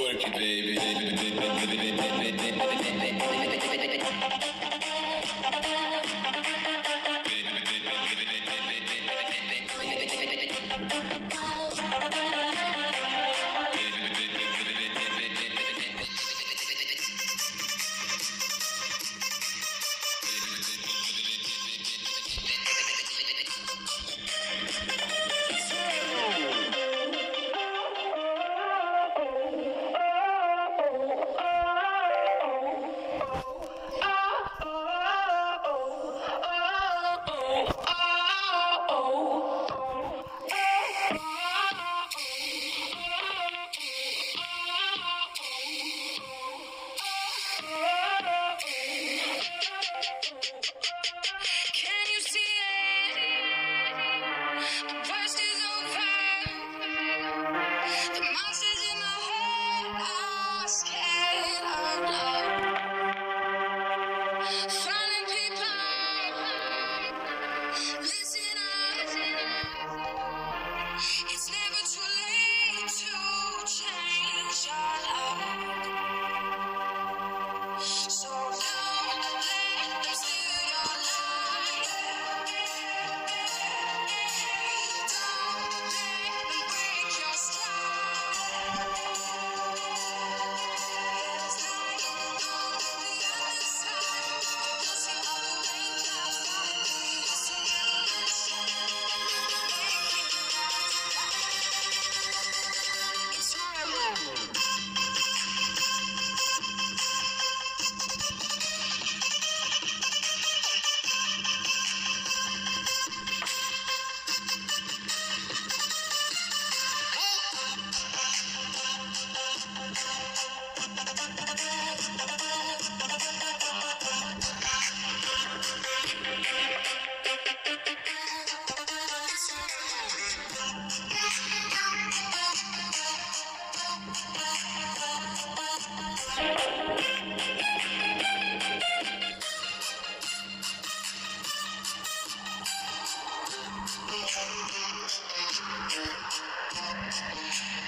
It, baby. It's real.